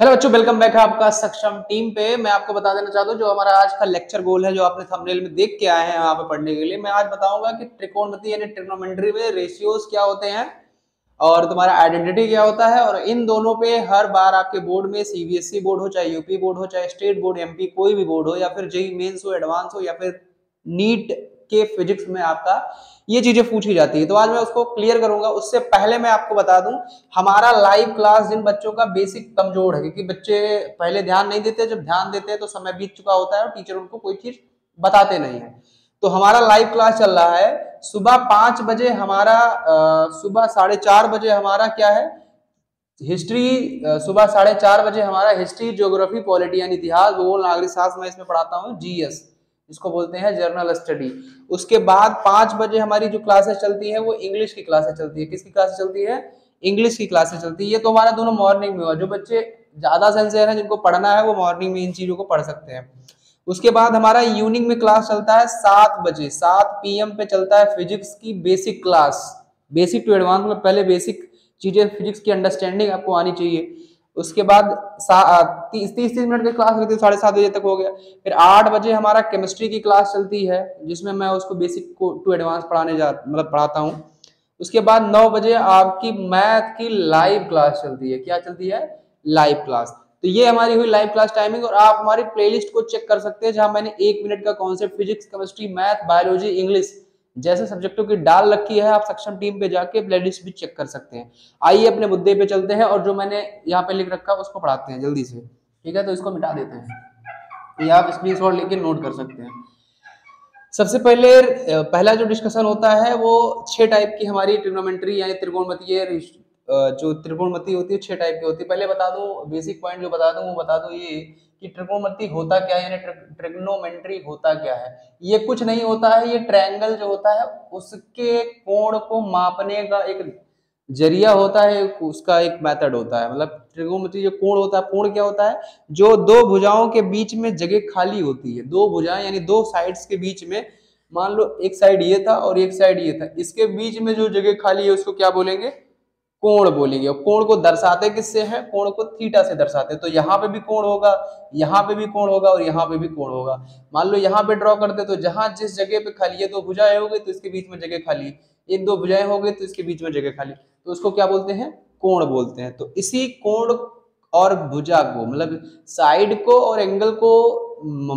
Hello बच्चों welcome back है आपका सक्षम टीम पे। मैं आपको बता देना चाहता हूँ, जो हमारा आज का लेक्चर गोल है, जो आपने थंबनेल में देख के आए हैं यहाँ पे पढ़ने के लिए, मैं आज बताऊँगा कि त्रिकोणमिति यानी ट्रिग्नोमेट्री में रेशियोज क्या होते हैं और तुम्हारा आइडेंटिटी क्या होता है और इन दोनों पे हर बार आपके बोर्ड में सीबीएसई बोर्ड हो, चाहे यूपी बोर्ड हो, चाहे स्टेट बोर्ड एमपी कोई भी बोर्ड हो, या फिर जेई मेन्स हो एडवांस हो, या फिर नीट के फिजिक्स में आपका ये चीज़ें पूछी जाती है। तो आज मैं उसको क्लियर करूँगा। उससे पहले मैं आपको बता दूँ, हमारा लाइव क्लास जिन बच्चों का बेसिक कमज़ोर है, क्योंकि बच्चे पहले ध्यान नहीं देते, जब ध्यान देते हैं तो समय बीत चुका होता है और टीचर उनको कोई चीज़ बताते नहीं है। तो हमारा लाइव क्लास चल रहा है। सुबह पाँच बजे हमारा सुबह साढ़े चार बजे हमारा क्या है? हिस्ट्री सुबह साढ़े चार बजे हमारा हिस्ट्री ज्योग्राफी पॉलिटी यानी इतिहास, भूगोल, नागरिक, शास्त्र, मैं इसमें पढ़ाता हूँ जीएस जिसको बोलते हैं जर्नल स्टडी उसके बाद पाँच बजे हमारी जो क्लासेस चलती है, वो इंग्लिश की क्लासेस चलती है. किसकी क्लासेस चलती है? इंग्लिश की क्लासेस चलती है. ये तो हमारा दोनों मॉर्निंग में हुआ. जो बच्चे ज़्यादा सेंसियर हैं, जिनको पढ़ना है, वो मॉर्निंग में इन चीज़ों को पढ़ सकते हैं. उसके बाद हमारा इवनिंग में क्लास चलता है सात बजे. सात पीएम पे चलता है फिजिक्स की basic class basic to advance में पहले बेसिक चीज़ें फिजिक्स की अंडरस्टैंडिंग आपको आनी चाहिए. उसके बाद तीस तीस तीस मिनट की क्लास होती है साढ़े सात बजे तक हो गया। फिर आठ बजे हमारा केमिस्ट्री की क्लास चलती है, जिसमें मैं उसको बेसिक को टू एडवांस पढ़ाने जा मतलब पढ़ाता हूँ। उसके बाद नौ बजे आपकी मैथ की लाइव क्लास चलती है। क्या चलती है? लाइव क्लास तो ये हमारी हुई लाइव क्लास टाइमिंग और आप हमारी प्लेलिस्ट को चेक कर सकते हैं, जहाँ मैंने एक मिनट का concept physics chemistry math biology English जैसे सब्जेक्टों की डाल रखी है, आप सक्षम टीम पे जाके प्लेलिस्ट भी चेक कर सकते हैं। आइए अपने मुद्दे पे चलते हैं और जो मैंने यहाँ पे लिख रखा है, उसको पढ़ाते हैं जल्दी से। ठीक है तो इसको मिटा देते हैं। ये आप स्क्रीन लेके नोट कर सकते हैं। सबसे पहले पहला जो डिस्कशन होता है, वो छह टाइप की हमारी ट्रिग्नोमेट्री यानी त्रिकोणमतीय जो त्रिकोणमती होती है, छह टाइप की होती है। पहले बता दूँ बेसिक पॉइंट जो बता दूँ, वो बता दूँ ये कि ट्रिकोणमिति होता क्या है, यानी ट्रिग्नोमेट्री होता क्या है? ये कुछ नहीं होता है, ये ट्रायंगल जो होता है, उसके कोण को मापने का एक ज़रिया होता है उसका एक मेथड होता है। मतलब ट्रिग्नोमेट्री जो कोण होता है, कोण क्या होता है? जो दो भुजाओं के बीच में जगह खाली होती है। दो भुजाएँ, यानी दो साइड्स के बीच में, मान लो एक साइड ये था और एक साइड ये था। इसके बीच में जो जगह खाली है, उसको क्या बोलेंगे? कोण बोलेंगे? कोण को दर्शाते किससे है? कोण को थीटा से दर्शाते तो यहाँ पे भी कोण होगा, यहाँ पे भी कोण होगा और यहाँ पे भी कोण होगा। मान लो यहाँ पे ड्रॉ करते तो जहाँ जिस जगह पे खाली है, दो भुजाएँ हो गई तो इसके बीच में जगह खाली इन दो भुजाएँ हो गई तो इसके बीच में जगह खाली तो उसको क्या बोलते हैं? कोण बोलते हैं। तो इसी कोण और भुजा को मतलब साइड को और एंगल को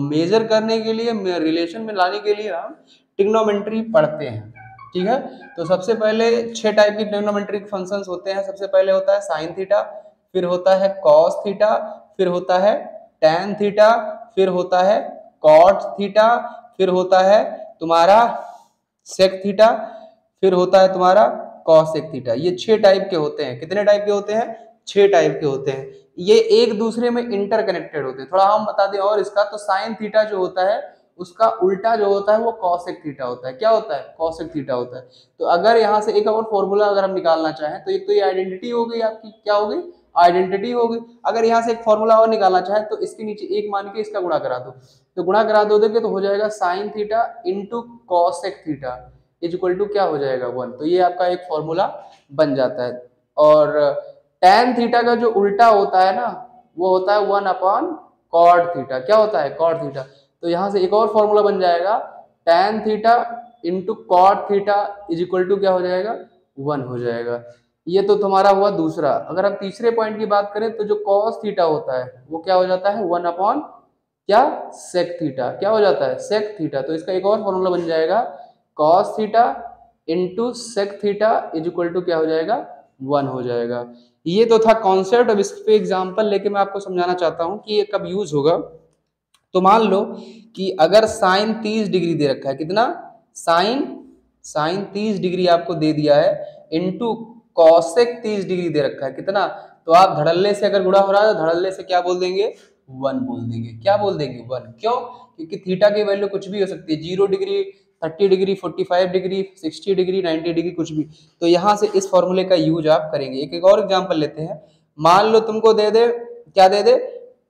मेजर करने के लिए रिलेशन में लाने के लिए हम टिग्नोमेट्री पढ़ते हैं। ठीक है? तो सबसे पहले छह टाइप की ट्रिग्नोमेट्रिक फ़ंक्शंस होते हैं। सबसे पहले होता है साइन थीटा फिर होता है कॉस थीटा फिर होता है टेन थीटा फिर होता है कॉट थीटा फिर होता है तुम्हारा सेक थीटा फिर होता है तुम्हारा कॉसेक थीटा ये छह टाइप के होते हैं। कितने टाइप के होते हैं? छह टाइप के होते हैं। ये एक दूसरे में इंटरकनेक्टेड होते हैं। थोड़ा हम बता दें और इसका। तो साइन थीटा जो होता है उसका उल्टा जो होता है वो कॉसेक थीटा होता है। क्या होता है? कॉसेक थीटा होता है। तो अगर यहाँ से एक और फॉर्मूला अगर हम निकालना चाहें तो एक तो ये आइडेंटिटी हो गई आपकी। क्या हो गई? आइडेंटिटी हो गई। अगर यहाँ से एक फॉर्मूला और निकालना चाहे तो इसके नीचे एक मान के इसका गुणा करा दो। तो गुणा करा दो देखे तो हो जाएगा sine theta into cosec theta is equal to क्या हो जाएगा? वन तो ये आपका एक फॉर्मूला बन जाता है। और टेन थीटा का जो उल्टा होता है ना, वो होता है वन अपॉन कॉड थीटा क्या होता है? कॉड थीटा तो यहाँ से एक और फॉर्मूला बन जाएगा tan theta into cot theta is equal to क्या हो जाएगा? वन हो जाएगा। ये तो तुम्हारा हुआ दूसरा। अगर हम तीसरे पॉइंट की बात करें तो जो कॉस थीटा होता है, वो क्या हो जाता है? वन अपॉन क्या? सेक थीटा क्या हो जाता है? सेक थीटा तो इसका एक और फॉर्मूला बन जाएगा cos theta into sec theta is equal to क्या हो जाएगा? वन हो जाएगा। ये तो था कॉन्सेप्ट अब इस पे एग्ज़ाम्पल लेके मैं आपको समझाना चाहता हूँ कि ये कब यूज़ होगा। तो मान लो कि अगर साइन तीस डिग्री दे रखा है, कितना? साइन साइन तीस डिग्री आपको दे दिया है इंटू कौशिक तीस डिग्री दे रखा है, कितना? तो आप धड़ल्ले से अगर गुड़ा हो रहा है तो धड़ल्ले से क्या बोल देंगे? वन बोल देंगे। क्या बोल देंगे? वन। क्यों? क्योंकि थीटा की वैल्यू कुछ भी हो सकती है। Zero degree thirty degree forty five degree sixty degree ninety degree, कुछ भी। तो यहाँ से इस फॉर्मूले का यूज़ आप करेंगे। एक एक और एग्ज़ाम्पल लेते हैं। मान लो तुमको दे दे, क्या दे दे?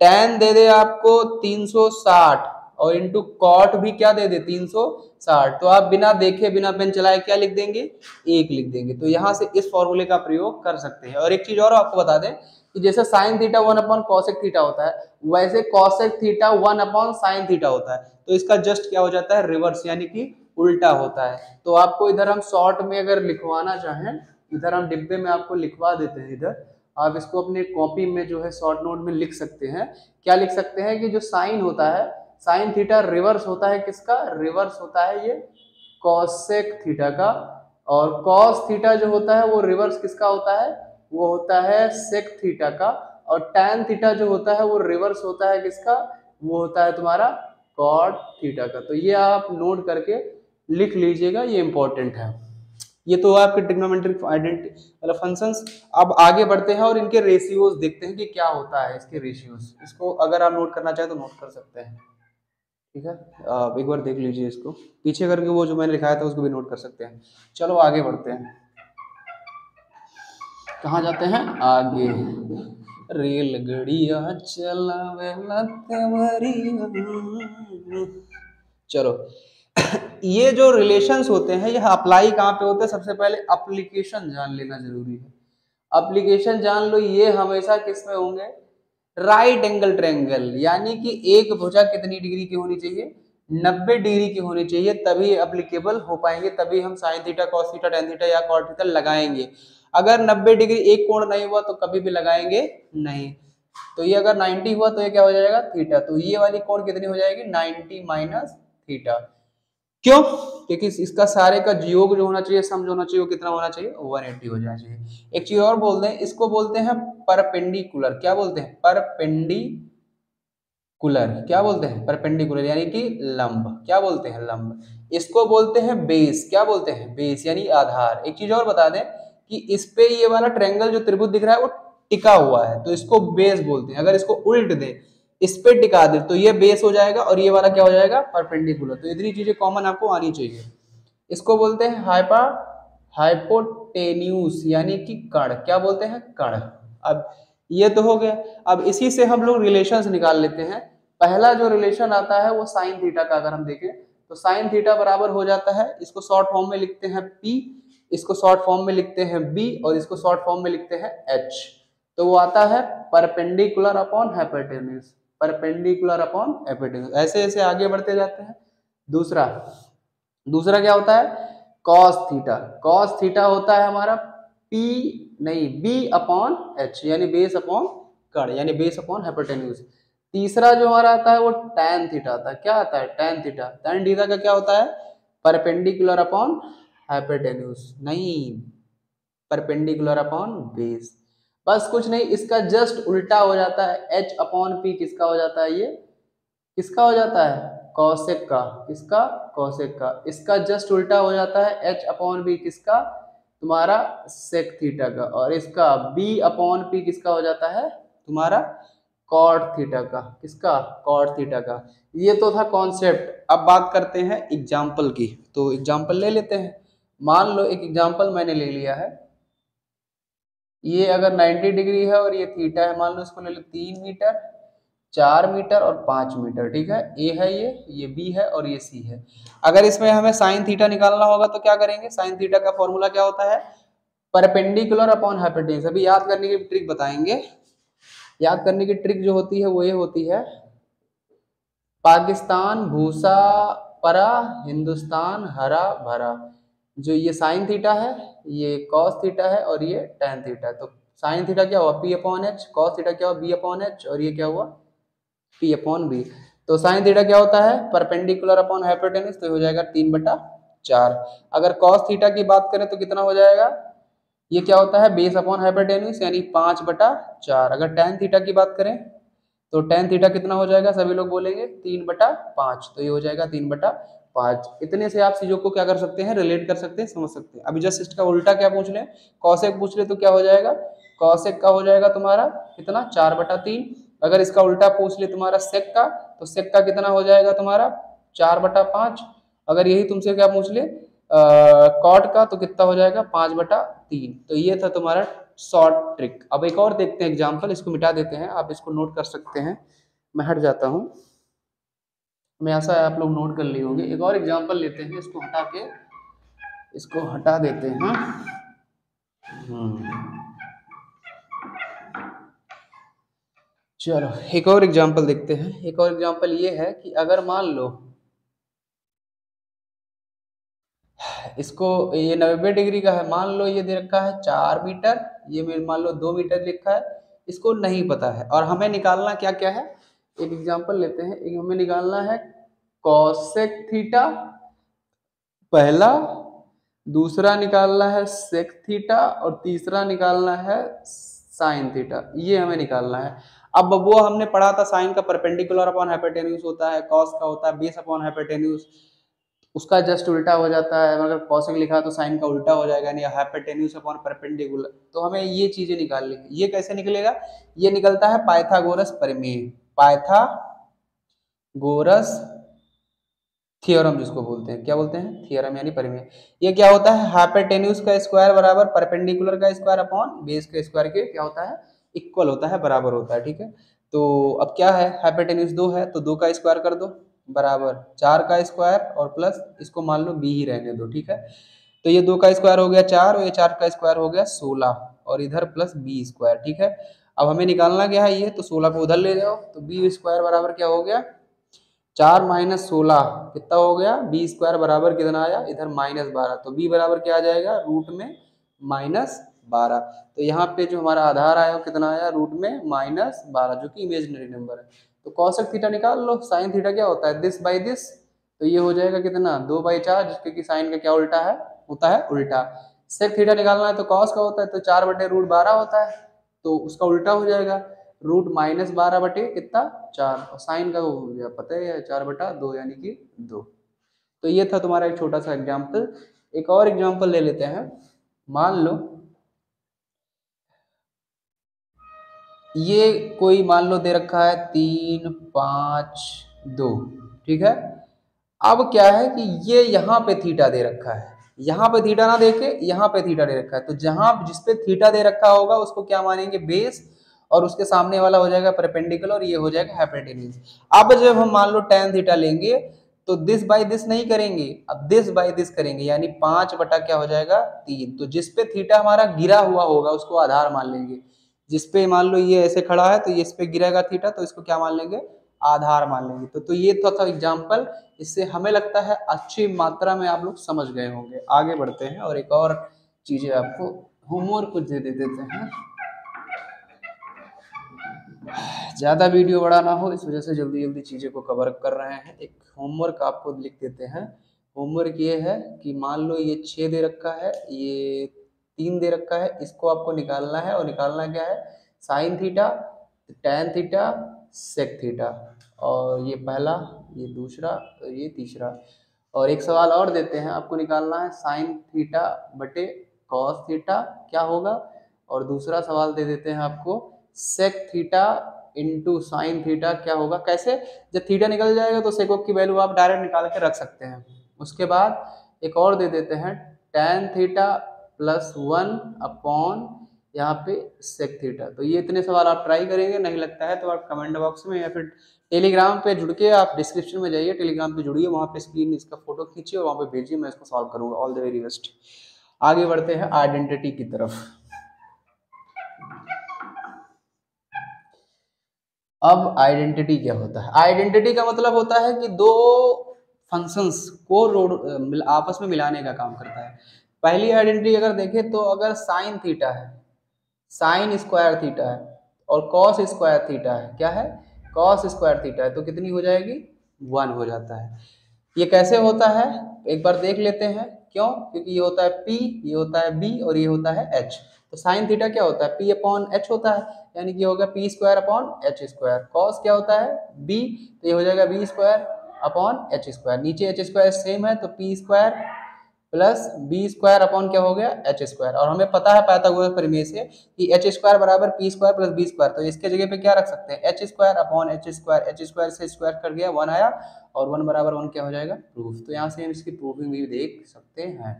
टेन दे दे आपको 360 और इंटू कॉट भी क्या दे दे 360 तो आप बिना देखे, बिना पेन चलाए क्या लिख देंगे? एक लिख देंगे। तो यहाँ से इस फॉर्मूले का प्रयोग कर सकते हैं। और एक चीज़ और आपको बता दें कि जैसे sine theta one upon cosec theta होता है, वैसे cosec theta one upon sine theta होता है। तो इसका जस्ट क्या हो जाता है? रिवर्स यानी कि उल्टा होता है। तो आपको इधर हम शॉर्ट में अगर लिखवाना चाहें, इधर हम डिब्बे में आपको लिखवा देते हैं इधर। आप इसको अपने कॉपी में जो है शॉर्ट नोट में लिख सकते हैं। क्या लिख सकते हैं कि जो साइन होता है साइन थीटा रिवर्स होता है किसका? रिवर्स होता है ये कॉसेक थीटा का। और कॉस थीटा जो होता है वो रिवर्स किसका होता है? वो होता है सेक थीटा का। और टैन थीटा जो होता है वो रिवर्स होता है किसका? वो होता है तुम्हारा कॉड थीटा का। तो ये आप नोट करके लिख लीजिएगा, ये इंपॉर्टेंट है। ये तो आपके ट्रिग्नोमेट्रिक मतलब फ़ंक्शंस अब आगे बढ़ते हैं और इनके रेशियोज देखते हैं कि क्या होता है इसके रेशियोज इसको अगर आप नोट करना चाहें तो नोट कर सकते हैं। ठीक है? आप एक बार देख लीजिए इसको। पीछे करके वो जो मैंने लिखाया था उसको भी नोट कर सकते हैं। चलो आगे बढ़ते हैं। कहाँ जाते हैं? आगे। रेलगड़िया चलावे चलो। ये जो रिलेशंस होते हैं ये अप्लाई कहाँ पे होते हैं? सबसे पहले अप्लीकेशन जान लेना ज़रूरी है। अप्लीकेशन जान लो, ये हमेशा किसमें होंगे? राइट एंगल ट्रेंगल यानी कि एक भुजा कितनी डिग्री की होनी चाहिए? 90 डिग्री की होनी चाहिए, तभी अप्लीकेबल हो पाएँगे, तभी हम sine theta cos theta tan theta या कॉट थीटा लगाएँगे। अगर 90 डिग्री एक कोण नहीं हुआ तो कभी भी लगाएँगे नहीं। तो ये अगर 90 हुआ तो ये क्या हो जाएगा? थीटा तो ये वाली कोण कितनी हो जाएगी? 90 माइनस थीटा क्यों? क्योंकि इसका सारे का योग जो होना चाहिए, सम जो होना चाहिए, वो कितना होना चाहिए? 180 हो जाना चाहिए। एक चीज़ और बोलते हैं, इसको बोलते हैं परपेंडिकुलर। क्या बोलते हैं? परपेंडिकुलर। क्या बोलते हैं? परपेंडिकुलर, यानी कि लंब। क्या बोलते हैं? लंब। इसको बोलते हैं बेस क्या बोलते हैं? बेस यानी आधार। एक चीज़ और बता दें कि इस पे ये वाला ट्रेंगल जो त्रिभुज दिख रहा है, वो टिका हुआ है। तो इसको बेस बोलते हैं। अगर इसको उल्ट दे इस पे टिका दे तो ये बेस हो जाएगा और ये वाला क्या हो जाएगा? परपेंडिकुलर तो इतनी चीज़ें कॉमन आपको आनी चाहिए। इसको बोलते हैं हाइपा हाइपोटेन्यूस यानी कि कण। क्या बोलते हैं? कण। अब ये तो हो गया। अब इसी से हम लोग रिलेशंस निकाल लेते हैं। पहला जो रिलेशन आता है वो साइन थीटा का, अगर हम देखें तो साइन थीटा बराबर हो जाता है। इसको शॉर्ट फॉर्म में लिखते हैं पी इसको शॉर्ट फॉर्म में लिखते हैं बी और इसको शॉर्ट फॉर्म में लिखते हैं एच तो वो आता है perpendicular upon hypotenuse perpendicular upon एपिटेंस ऐसे ऐसे आगे बढ़ते जाते हैं। दूसरा दूसरा क्या होता है? कॉस थीटा कॉस थीटा होता है हमारा पी नहीं बी अपॉन एच यानी बेस अपॉन कड़ यानी बेस अपॉन हाइपोटेन्यूज तीसरा जो हमारा आता है वो टैन थीटा आता है। क्या आता है? टैन थीटा टैन थीटा का क्या होता है? परपेंडिकुलर अपॉन हाइपोटेन्यूज नहीं परपेंडिकुलर अपॉन बेस बस कुछ नहीं, इसका जस्ट उल्टा हो जाता है एच अपॉन पी किसका हो जाता है ये? किसका हो जाता है? कौशिक का। किसका? कौशिक का। इसका जस्ट उल्टा हो जाता है एच अपॉन बी किसका? तुम्हारा सेक थीटा का। और इसका बी अपॉन पी किसका हो जाता है? तुम्हारा कॉट थीटा का। किसका? कॉट थीटा का। ये तो था कॉन्सेप्ट अब बात करते हैं एग्ज़ाम्पल की। तो एग्ज़ाम्पल ले लेते हैं। मान लो एक एग्ज़ाम्पल मैंने ले लिया है। ये अगर 90 डिग्री है और ये थीटा है, मान लो इसको ले लो तीन मीटर, चार मीटर और पाँच मीटर, ठीक है? ए है ये ये बी है और ये सी है। अगर इसमें हमें साइन थीटा निकालना होगा तो क्या करेंगे? साइन थीटा का फॉर्मूला क्या होता है? परपेंडिकुलर अपॉन हाइपोटेन्यूज अभी याद करने की ट्रिक बताएँगे। याद करने की ट्रिक जो होती है वो ये होती है, पाकिस्तान भूसा परा, हिंदुस्तान हरा भरा। जो ये साइन थीटा है, ये कॉस थीटा है और ये टेन थीटा तो साइन थीटा क्या हुआ? P upon H cos theta क्या हुआ? बी अपॉन एच और ये क्या हुआ? पी अपॉन बी तो साइन थीटा क्या होता है? परपेंडिकुलर अपॉन हाइपोटेनस तो हो जाएगा तीन बटा चार। अगर कॉस थीटा की बात करें तो कितना हो जाएगा? ये क्या होता है? बेस अपॉन हाइपोटेनस यानी पाँच बटा चार। अगर टेन थीटा की बात करें तो टेन थीटा कितना हो जाएगा? सभी लोग बोलेंगे तीन बटा पाँच। तो ये हो जाएगा तीन बटा पाँच इतने से आप चीज़ों को क्या कर सकते हैं रिलेट कर सकते हैं, समझ सकते हैं। अभी जस्ट इसका उल्टा क्या पूछ ले? कौशिक पूछ ले तो क्या हो जाएगा? कौशिक का हो जाएगा तुम्हारा कितना? चार बटा तीन। अगर इसका उल्टा पूछ ले तुम्हारा सेक का तो सेक का कितना हो जाएगा तुम्हारा? चार बटा पाँच। अगर यही तुमसे क्या पूछ ले? कॉट का तो कितना हो जाएगा? पाँच बटा तीन। तो ये था तुम्हारा शॉर्ट ट्रिक अब एक और देखते हैं एग्ज़ाम्पल इसको मिटा देते हैं। आप इसको नोट कर सकते हैं। मैं हट जाता हूँ। मैं ऐसा आप लोग नोट कर लिए होंगे। एक और एग्जांपल लेते हैं इसको हटा के इसको हटा देते हैं। हम्म। चलो एक और एग्जांपल देखते हैं। एक और एग्जांपल ये है कि अगर मान लो इसको ये नब्बे डिग्री का है मान लो ये दे रखा है चार मीटर ये मान लो दो मीटर लिखा है इसको नहीं पता है। और हमें निकालना क्या क्या है? एक एग्जांपल लेते हैं। एक हमें निकालना है कॉसेक थीटा पहला, दूसरा निकालना है सेक थीटा और तीसरा निकालना है साइन थीटा ये हमें निकालना है। अब वो हमने पढ़ा था साइन का परपेंडिकुलर अपॉन हाइपोटेन्यूज होता है कॉस का होता है बेस अपॉन हाइपोटेन्यूज उसका जस्ट उल्टा हो जाता है। अगर कॉसिक लिखा तो साइन का उल्टा हो जाएगा, यानी हाइपोटेन्यूज अपॉन परपेंडिकुलर तो हमें ये चीज़ें निकालनी लेंगे ये कैसे निकलेगा? ये निकलता है पाइथागोरस परिमेय। पाइथा गोरस थियोरम जिसको बोलते हैं। क्या बोलते हैं? थियोरम यानी परिमेय। ये क्या होता है? हाइपोटेन्यूज का स्क्वायर बराबर परपेंडिकुलर का स्क्वायर अपॉन बेस का स्क्वायर के क्या होता है? इक्वल होता है, बराबर होता है, ठीक है? तो अब क्या है? हाइपोटेन्यूज दो है तो दो का स्क्वायर कर दो, बराबर चार का स्क्वायर और प्लस इसको मान लो बी ही रहने दो, ठीक है? तो ये दो का स्क्वायर हो गया चार और ये चार का स्क्वायर हो गया सोलह और इधर प्लस बी स्क्वायर, ठीक है? अब हमें निकालना क्या है ये? तो सोलह को उधर ले जाओ। तो बी स्क्वायर बराबर क्या हो गया? चार माइनस सोलह, कितना हो गया? बी स्क्वायर बराबर कितना आया? इधर माइनस बारह। तो बी बराबर क्या आ जाएगा? रूट में माइनस बारह। तो यहाँ पे जो हमारा आधार आया, वो कितना आया? रूट में माइनस बारह, जो कि इमेजनरी नंबर है। तो कौशक थीटा निकाल लो। साइन थीटा क्या होता है? दिस बाई दिस तो ये हो जाएगा कितना? दो बाई चार, जिसके कि साइन का क्या उल्टा है? होता है उल्टा। सेक थीटा निकालना है तो कॉस का होता है तो चार बटे रूट बारह होता है। तो उसका उल्टा हो जाएगा। रूट माइनस बारह बटे कितना? चार। और साइन का हो गया, पता है? चार बटा दो, यानी कि दो। तो ये था तुम्हारा एक छोटा सा एग्ज़ाम्पल एक और एग्ज़ाम्पल ले लेते हैं। मान लो, ये कोई मान लो दे रखा है तीन, पाँच, दो। ठीक है? अब क्या है कि ये यहाँ पे थीटा दे रखा है। यहाँ पे थीटा ना देखे यहाँ पे थीटा दे रखा है। तो जहाँ जिसपे थीटा दे रखा होगा, उसको क्या मानेंगे? बेस और उसके सामने वाला हो जाएगा परपेंडिकुलर और ये हो जाएगा हाइपोटेन्यूज अब जब हम मान लो टेन थीटा लेंगे तो दिस बाय दिस नहीं करेंगे। अब दिस बाई दिस करेंगे, यानी पाँच बटा क्या हो जाएगा? तीन। तो जिसपे थीटा हमारा गिरा हुआ होगा, उसको आधार मान लेंगे। जिसपे मान लो ये ऐसे खड़ा है तो ये इस पे गिरेगा थीटा तो इसको क्या मान लेंगे? आधार मान लेंगे। तो, तो ये तो था एग्ज़ाम्पल इससे हमें लगता है अच्छी मात्रा में आप लोग समझ गए होंगे। आगे बढ़ते हैं और एक और चीज़ें आपको। होमवर्क कुछ दे देते हैं। ज़्यादा वीडियो बड़ा ना हो इस वजह से जल्दी जल्दी चीज़ें को कवर कर रहे हैं। एक होमवर्क आपको लिख देते हैं। होमवर्क ये है कि मान लो ये छः दे रखा है ये तीन दे रखा है इसको आपको निकालना है और निकालना क्या है? Sine theta tan theta sec theta और ये पहला, ये दूसरा और ये तीसरा। और एक सवाल और देते हैं, आपको निकालना है साइन थीटा बटे कॉस थीटा, क्या होगा? और दूसरा सवाल दे देते हैं आपको sec theta into sine theta क्या होगा? कैसे? जब थीटा निकल जाएगा तो सेकोक की वैल्यू आप डायरेक्ट निकाल के रख सकते हैं। उसके बाद एक और दे देते हैं tan theta plus one upon यहाँ पे सेक थीटा। तो ये इतने सवाल आप ट्राई करेंगे, नहीं लगता है तो आप कमेंट बॉक्स में या फिर टेलीग्राम पे जुड़ के आप डिस्क्रिप्शन में जाइए, टेलीग्राम पे जुड़िए, वहाँ पे स्क्रीन इसका फ़ोटो खींचिए और वहाँ पे भेजिए, मैं इसको सॉल्व करूँगा। ऑल द वेरी बेस्ट आगे बढ़ते हैं आइडेंटिटी की तरफ़। अब आइडेंटिटी क्या होता है? आइडेंटिटी का मतलब होता है कि दो फ़ंक्शंस को रोड आपस में मिलाने का काम करता है। पहली आइडेंटिटी अगर देखें तो अगर साइन थीटा है साइन स्क्वायर थीटा है और कॉस स्क्वायर थीटा है, क्या है? कॉस स्क्वायर थीटा है तो कितनी हो जाएगी? वन हो जाता है। ये कैसे होता है? एक बार देख लेते हैं। क्यों? क्योंकि ये होता है पी ये होता है बी और ये होता है एच तो साइन थीटा क्या होता है? पी अपॉन एच होता है। यानी कि होगा P square upon H square cos क्या होता है? बी तो ये हो जाएगा B square upon H square नीचे एच स्क्वायर सेम है तो P square plus B square upon क्या हो गया? H square. और हमें पता है पाइथागोरस प्रमेय से कि एच स्क्वायर बराबर P square plus B square. तो इसके जगह पे क्या रख सकते हैं? H square upon H square. H square से स्क्वायर कर गया, वन आया और वन बराबर वन क्या हो जाएगा? प्रूफ। तो यहाँ से हम इसकी प्रूफिंग भी देख सकते हैं।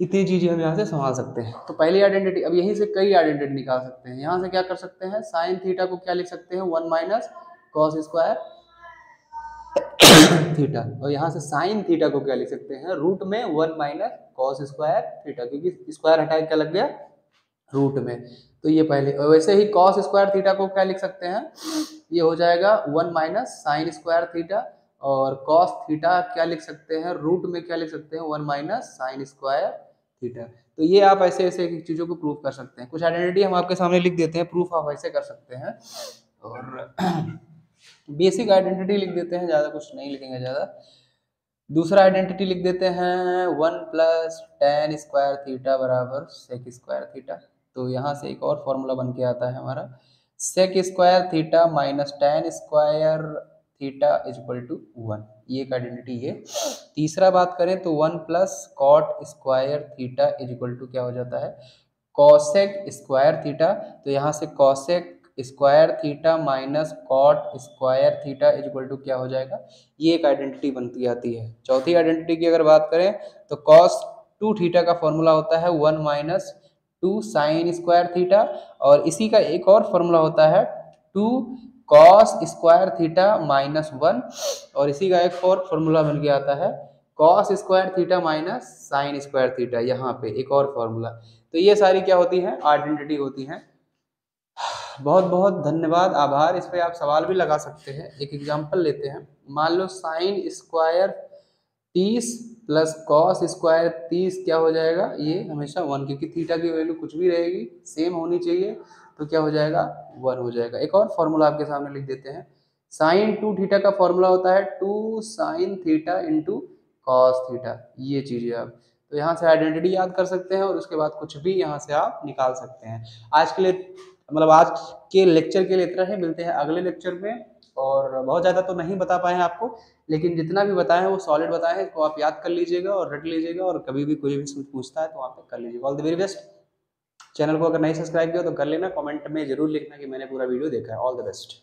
इतनी चीज़ें हम यहाँ से संभाल सकते हैं। तो पहली आइडेंटिटी, अब यहीं से कई आइडेंटिटी निकाल सकते हैं। यहाँ से क्या कर सकते हैं? साइन थीटा को क्या लिख सकते हैं? One minus cos square theta. और यहाँ से साइन थीटा को क्या लिख सकते हैं? रूट में one minus cos square theta, क्योंकि स्क्वायर हटा क्या लग गया? रूट में। तो ये पहले, और वैसे ही कॉस स्क्वायर थीटा को क्या लिख सकते हैं? ये हो जाएगा one minus sine square theta, और कॉस थीटा क्या लिख सकते हैं? रूट में क्या लिख सकते हैं? One minus sine square theta. तो ये आप ऐसे ऐसे चीज़ों को प्रूफ कर सकते हैं। कुछ आइडेंटिटी हम आपके सामने लिख देते हैं, प्रूफ आप ऐसे कर सकते हैं। और बेसिक आइडेंटिटी लिख देते हैं, ज़्यादा कुछ नहीं लिखेंगे ज़्यादा। दूसरा आइडेंटिटी लिख देते हैं one plus tan square theta बराबर सेक स्क्वायर थीटा तो यहाँ से एक और फॉर्मूला बन के आता है हमारा। Sec square theta minus tan square theta is equal to one ये एक आइडेंटिटी है। तीसरा बात करें तो one plus cot square theta is equal to क्या हो जाता है? कॉसेक स्क्वायर थीटा तो यहाँ से cosec square theta minus cot square theta is equal to क्या हो जाएगा? ये एक आइडेंटिटी बनती आती है। चौथी आइडेंटिटी की अगर बात करें तो कॉस टू थीटा का फॉर्मूला होता है one minus two sine square theta, और इसी का एक और फॉर्मूला होता है two cos square theta minus one, और इसी का एक और फॉर्मूला बन गया आता है cos square theta minus sine square theta, यहाँ पे एक और फॉर्मूला। तो ये सारी क्या होती है? आइडेंटिटी होती हैं। बहुत बहुत धन्यवाद, आभार। इस पर आप सवाल भी लगा सकते हैं। एक एग्जांपल लेते हैं। मान लो साइन स्क्वायर तीस प्लस कॉस स्क्वायर तीस क्या हो जाएगा? ये हमेशा वन, क्योंकि थीटा की वैल्यू कुछ भी रहेगी सेम होनी चाहिए तो क्या हो जाएगा? वन हो जाएगा। एक और फॉर्मूला आपके सामने लिख देते हैं। साइन टू थीटा का फॉर्मूला होता है two sine theta into cos theta ये चीज़ें आप तो यहाँ से आइडेंटिटी याद कर सकते हैं और उसके बाद कुछ भी यहाँ से आप निकाल सकते हैं। आज के लिए मतलब आज के लेक्चर के लिए इतना ही, मिलते हैं अगले लेक्चर में। और बहुत ज़्यादा तो नहीं बता पाए हैं आपको, लेकिन जितना भी बताया है वो सॉलिड बताया है इसको आप याद कर लीजिएगा और रट लीजिएगा और कभी भी कोई भी पूछता है तो आप कर लीजिएगा। All the very best channel को अगर नहीं सब्सक्राइब किया तो कर लेना, कमेंट में ज़रूर लिखना कि मैंने पूरा वीडियो देखा है। All the best